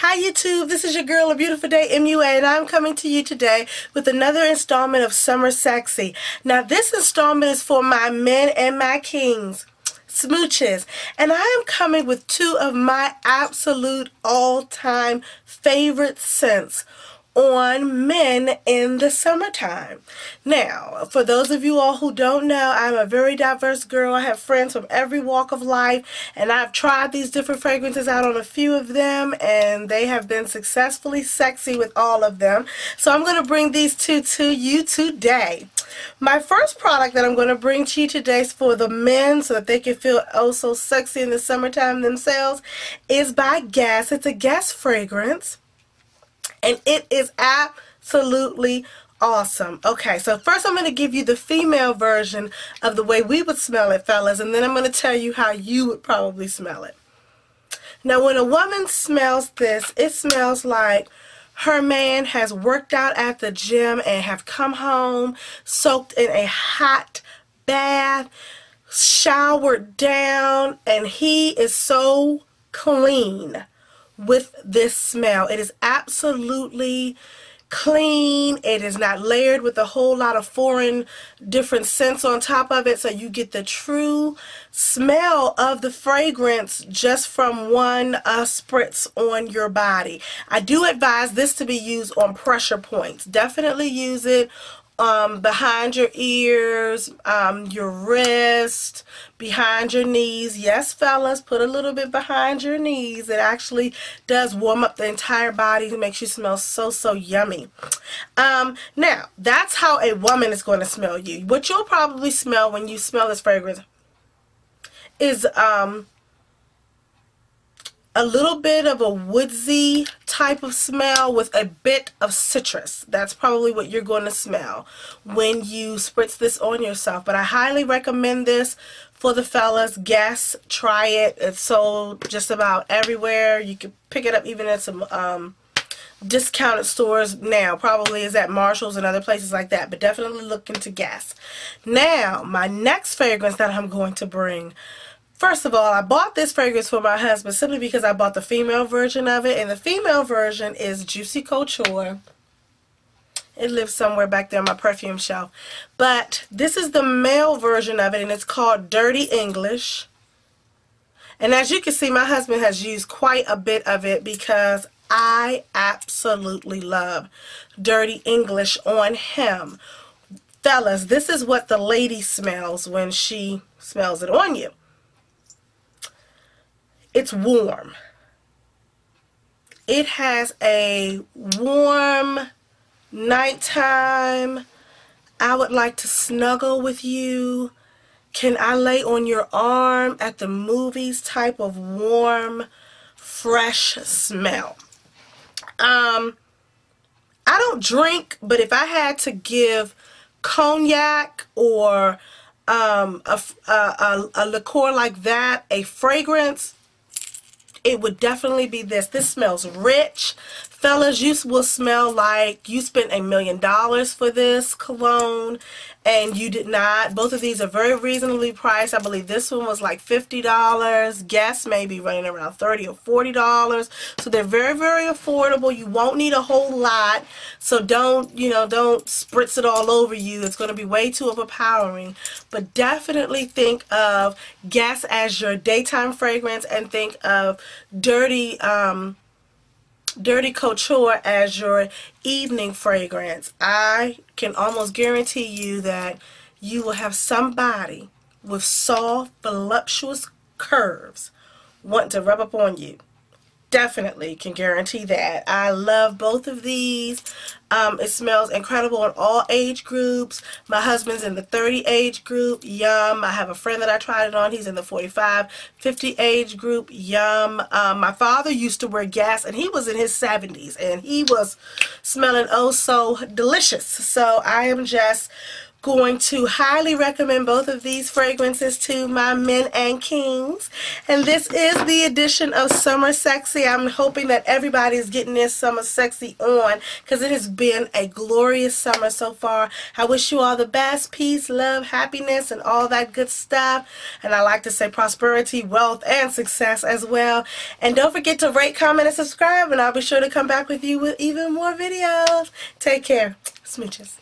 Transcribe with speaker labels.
Speaker 1: Hi YouTube, this is your girl, A Beautiful Day MUA, and I'm coming to you today with another installment of Summer Sexy. Now this installment is for my men and my kings, smooches, and I am coming with two of my absolute all-time favorite scents on men in the summertime. Now, for those of you all who don't know, I'm a very diverse girl. I have friends from every walk of life, and I've tried these different fragrances out on a few of them, and they have been successfully sexy with all of them. So I'm going to bring these two to you today. My first product that I'm going to bring to you today is for the men so that they can feel oh so sexy in the summertime themselves is by Guess. It's a Guess fragrance and it is absolutely awesome. Okay, so first I'm going to give you the female version of the way we would smell it, fellas, and then I'm going to tell you how you would probably smell it. Now, when a woman smells this, it smells like her man has worked out at the gym and have come home soaked in a hot bath, showered down, and he is so clean with this smell. It is absolutely clean. It is not layered with a whole lot of foreign different scents on top of it. So you get the true smell of the fragrance just from one uh, spritz on your body. I do advise this to be used on pressure points. Definitely use it um, behind your ears, um, your wrist, behind your knees. Yes, fellas, put a little bit behind your knees. It actually does warm up the entire body. It makes you smell so, so yummy. Um, now, that's how a woman is going to smell you. What you'll probably smell when you smell this fragrance is um, a little bit of a woodsy type of smell with a bit of citrus. That's probably what you're going to smell when you spritz this on yourself. But I highly recommend this for the fellas. Guess, try it. It's sold just about everywhere. You can pick it up even at some um, discounted stores now. Probably is at Marshall's and other places like that. But definitely look into Guess. Now, my next fragrance that I'm going to bring First of all, I bought this fragrance for my husband simply because I bought the female version of it. And the female version is Juicy Couture. It lives somewhere back there on my perfume shelf. But this is the male version of it and it's called Dirty English. And as you can see, my husband has used quite a bit of it because I absolutely love Dirty English on him. Fellas, this is what the lady smells when she smells it on you. It's warm. It has a warm nighttime. I would like to snuggle with you. Can I lay on your arm at the movies type of warm, fresh smell. Um, I don't drink, but if I had to give cognac or um, a, a, a, a liqueur like that a fragrance, it would definitely be this. This smells rich. Fellas, you will smell like you spent a million dollars for this cologne and you did not. Both of these are very reasonably priced. I believe this one was like $50. Guess maybe running around 30 or $40. So they're very, very affordable. You won't need a whole lot. So don't, you know, don't spritz it all over you. It's going to be way too overpowering. But definitely think of Guess as your daytime fragrance and think of Dirty, um, Dirty Couture as your evening fragrance. I can almost guarantee you that you will have somebody with soft, voluptuous curves want to rub up on you definitely can guarantee that. I love both of these. Um, it smells incredible in all age groups. My husband's in the 30 age group. Yum. I have a friend that I tried it on. He's in the 45, 50 age group. Yum. Um, my father used to wear Guess and he was in his 70s and he was smelling oh so delicious. So I am just going to highly recommend both of these fragrances to my men and kings. And this is the edition of Summer Sexy. I'm hoping that everybody is getting their Summer Sexy on because it has been a glorious summer so far. I wish you all the best, peace, love, happiness, and all that good stuff. And I like to say prosperity, wealth, and success as well. And don't forget to rate, comment, and subscribe. And I'll be sure to come back with you with even more videos. Take care. Smooches.